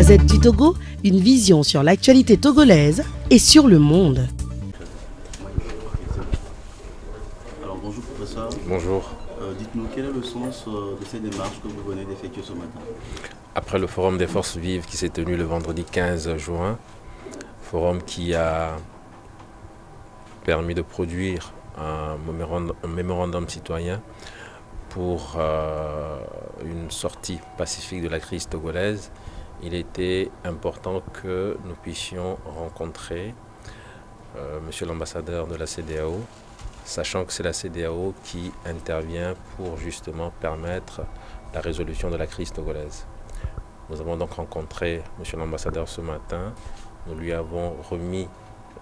Gazette du Togo, une vision sur l'actualité togolaise et sur le monde. Alors bonjour professeur. Bonjour. Euh, Dites-nous quel est le sens euh, de ces démarches que vous venez d'effectuer ce matin? Après le forum des forces vives qui s'est tenu le vendredi 15 juin, forum qui a permis de produire un mémorandum, un mémorandum citoyen pour euh, une sortie pacifique de la crise togolaise, il était important que nous puissions rencontrer euh, Monsieur l'ambassadeur de la CDAO, sachant que c'est la CDAO qui intervient pour justement permettre la résolution de la crise togolaise. Nous avons donc rencontré Monsieur l'ambassadeur ce matin. Nous lui avons remis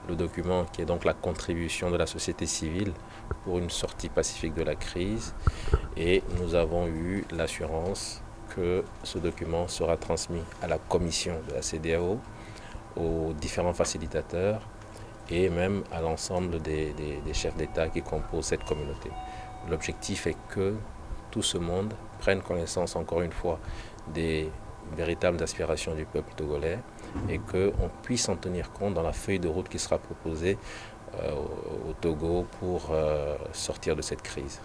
le document qui est donc la contribution de la société civile pour une sortie pacifique de la crise et nous avons eu l'assurance que ce document sera transmis à la commission de la CDAO, aux différents facilitateurs et même à l'ensemble des, chefs d'État qui composent cette communauté. L'objectif est que tout ce monde prenne connaissance encore une fois des véritables aspirations du peuple togolais et qu'on puisse en tenir compte dans la feuille de route qui sera proposée euh, au, Togo pour euh, sortir de cette crise.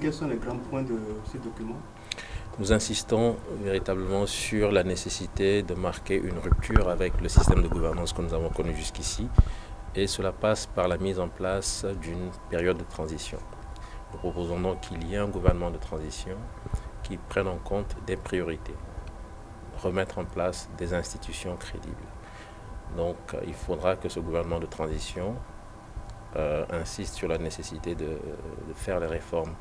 Quels sont les grands points de ce document? Nous insistons véritablement sur la nécessité de marquer une rupture avec le système de gouvernance que nous avons connu jusqu'ici et cela passe par la mise en place d'une période de transition. Nous proposons donc qu'il y ait un gouvernement de transition qui prenne en compte des priorités, remettre en place des institutions crédibles. Donc il faudra que ce gouvernement de transition euh, insiste sur la nécessité de, de, faire les réformes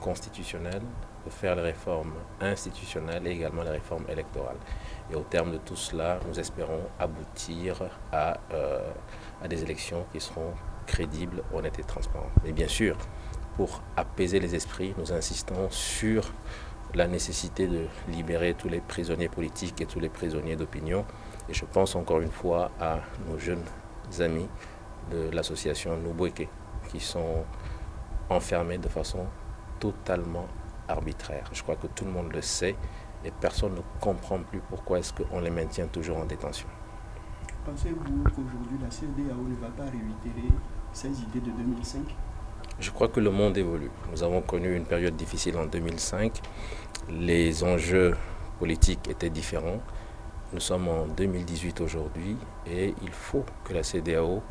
constitutionnelles, de faire les réformes institutionnelles et également les réformes électorales. Et au terme de tout cela, nous espérons aboutir à, euh, des élections qui seront crédibles, honnêtes et transparentes. Mais bien sûr, pour apaiser les esprits, nous insistons sur la nécessité de libérer tous les prisonniers politiques et tous les prisonniers d'opinion. Et je pense encore une fois à nos jeunes amis de l'association Nouboueke qui sont enfermés de façon totalement arbitraire. Je crois que tout le monde le sait et personne ne comprend plus pourquoi est-ce qu'on les maintient toujours en détention. Pensez-vous qu'aujourd'hui la CDAO ne va pas réitérer ses idées de 2005 Je crois que le monde évolue. Nous avons connu une période difficile en 2005. Les enjeux politiques étaient différents. Nous sommes en 2018 aujourd'hui et il faut que la CDAO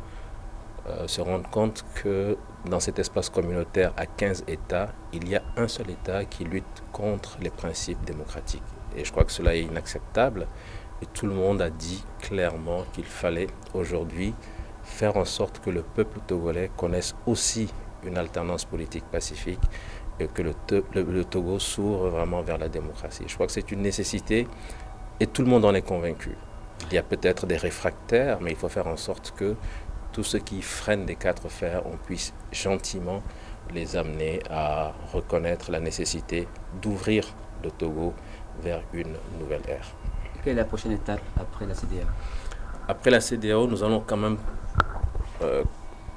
euh, se rendre compte que dans cet espace communautaire à 15 États, il y a un seul État qui lutte contre les principes démocratiques. Et je crois que cela est inacceptable. Et tout le monde a dit clairement qu'il fallait aujourd'hui faire en sorte que le peuple togolais connaisse aussi une alternance politique pacifique et que le, Togo s'ouvre vraiment vers la démocratie. Je crois que c'est une nécessité et tout le monde en est convaincu. Il y a peut-être des réfractaires, mais il faut faire en sorte que tous ceux qui freinent des quatre fers, on puisse gentiment les amener à reconnaître la nécessité d'ouvrir le Togo vers une nouvelle ère. Quelle est la prochaine étape après la CDAO Après la CDAO, nous allons quand même euh,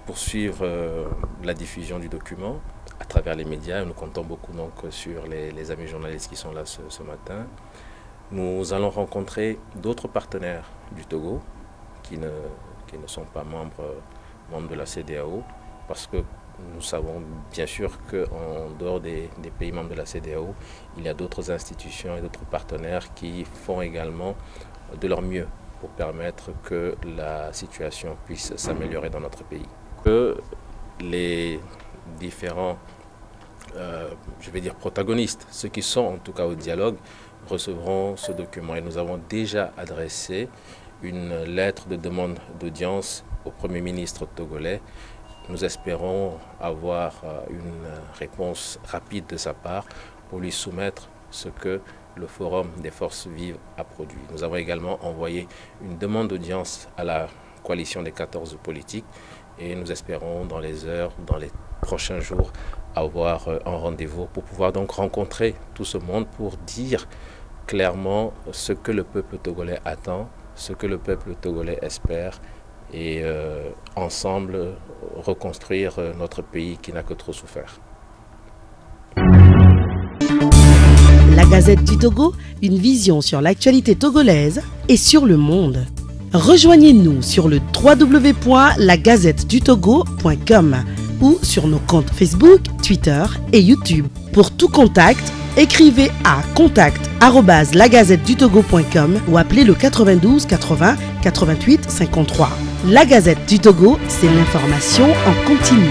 poursuivre euh, la diffusion du document à travers les médias. Nous comptons beaucoup donc sur les, les amis journalistes qui sont là ce, ce matin. Nous allons rencontrer d'autres partenaires du Togo qui ne qui ne sont pas membres, membres de la CDAO, parce que nous savons bien sûr qu'en dehors des, des, pays membres de la CDAO, il y a d'autres institutions et d'autres partenaires qui font également de leur mieux pour permettre que la situation puisse s'améliorer dans notre pays. Que les différents, euh, je vais dire protagonistes, ceux qui sont en tout cas au dialogue, recevront ce document. Et nous avons déjà adressé une lettre de demande d'audience au Premier ministre togolais. Nous espérons avoir une réponse rapide de sa part pour lui soumettre ce que le Forum des forces vives a produit. Nous avons également envoyé une demande d'audience à la coalition des 14 politiques et nous espérons dans les heures, dans les prochains jours, avoir un rendez-vous pour pouvoir donc rencontrer tout ce monde pour dire clairement ce que le peuple togolais attend ce que le peuple togolais espère et euh, ensemble reconstruire notre pays qui n'a que trop souffert. La Gazette du Togo, une vision sur l'actualité togolaise et sur le monde. Rejoignez-nous sur le www.lagazettedutogo.com ou sur nos comptes Facebook, Twitter et YouTube. Pour tout contact, écrivez à contact@lagazettedutogo.com ou appelez le 92 80 88 53. La Gazette du Togo, c'est l'information en continu.